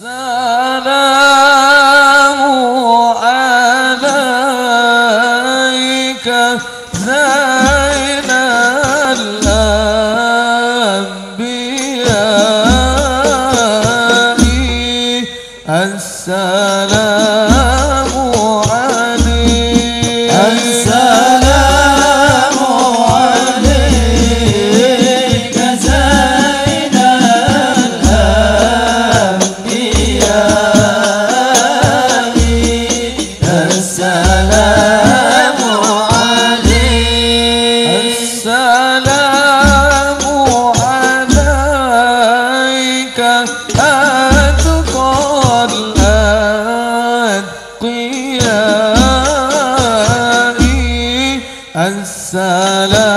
No. السلام.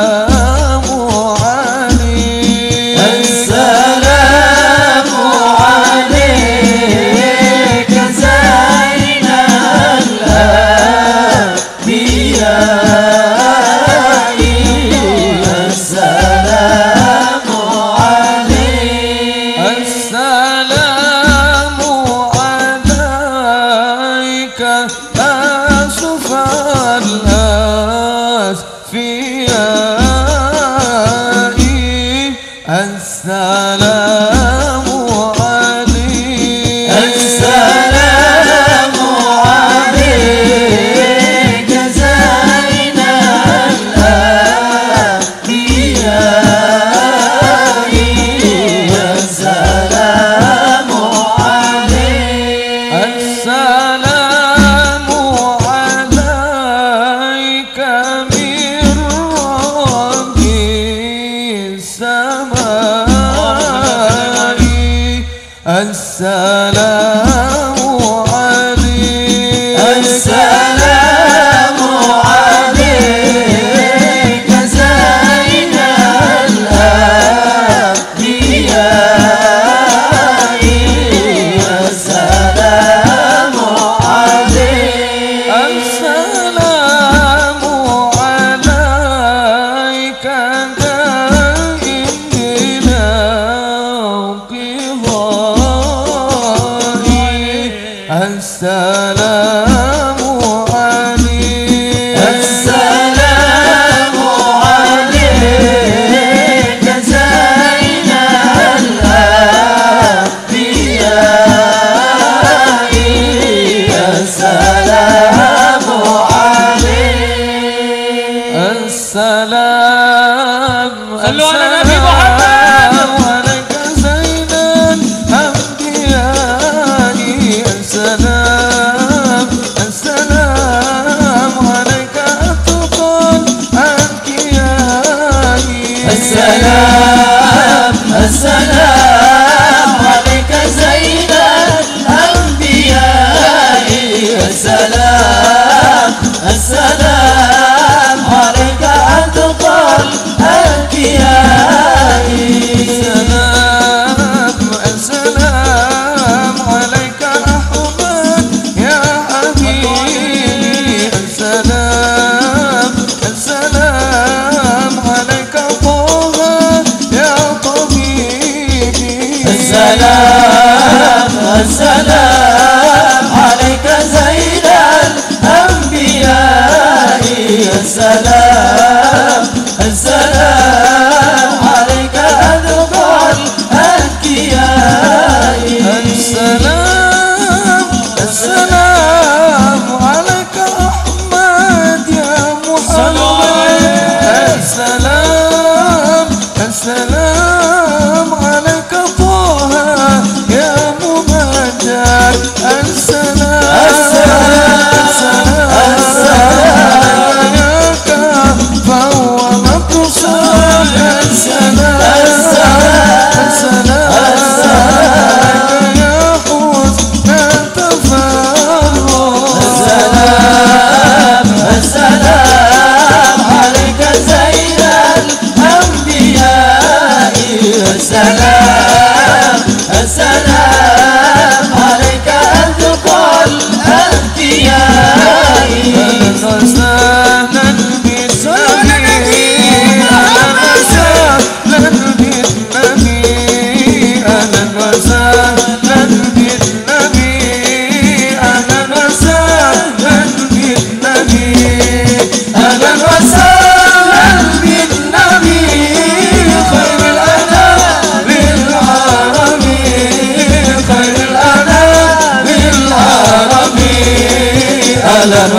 السلام la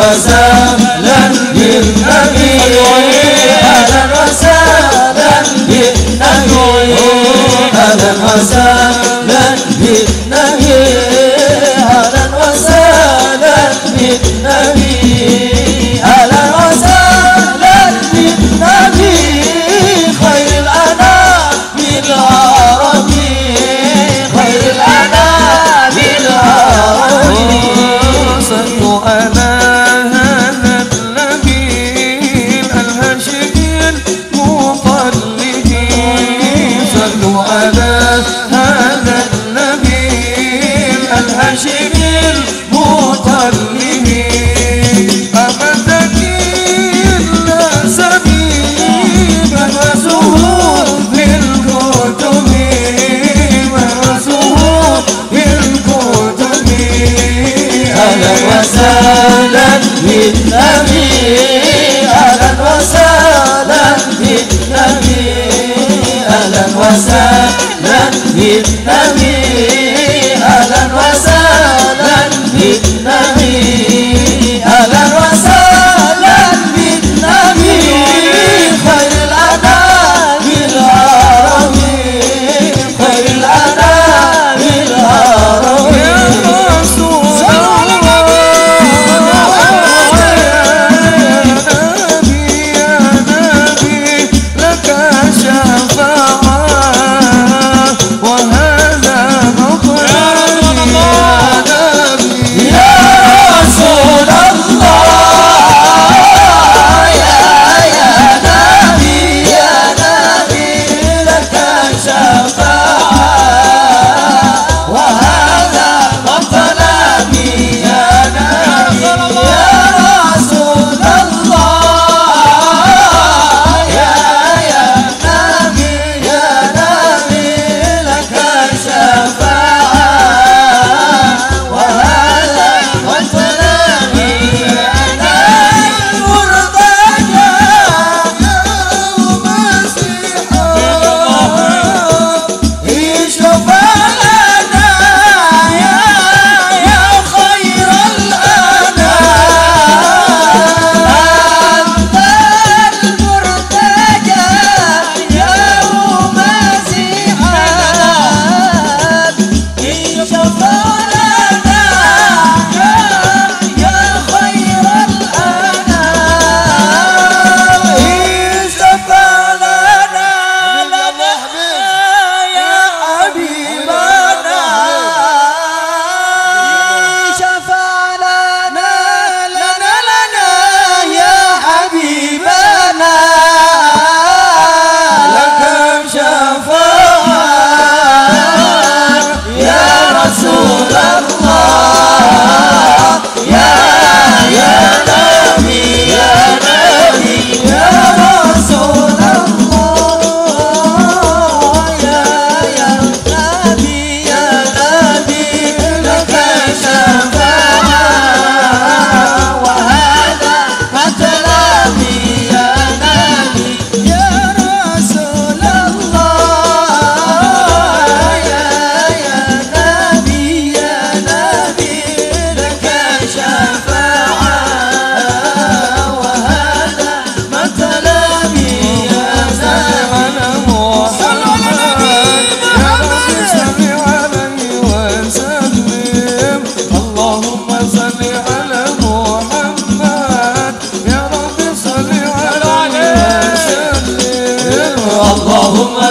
exagero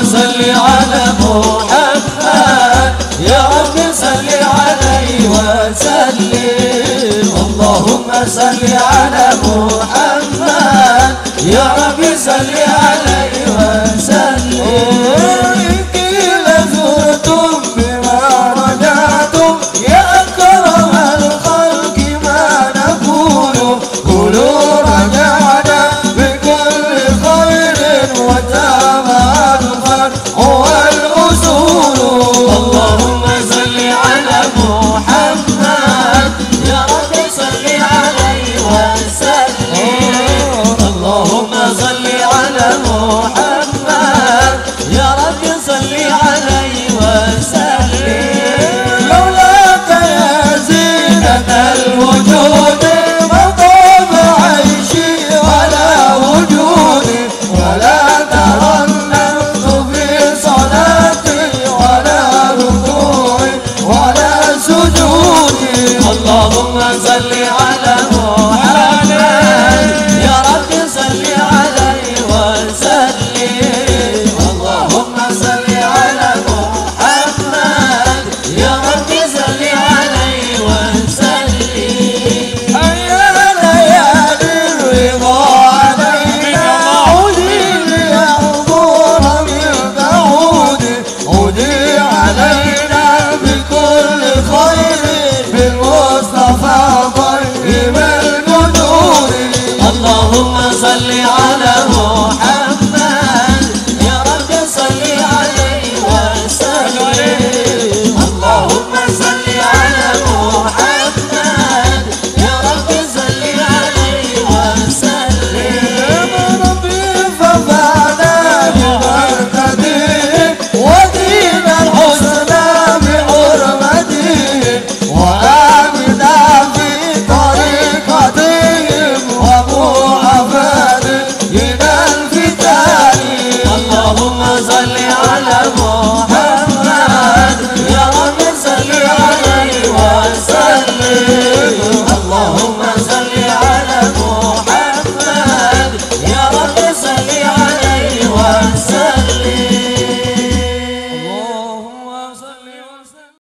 صلي على محمد. يا عم صلي عليه وسلم. اللهم صلي على محمد. يا رب صلي عليه وسلم.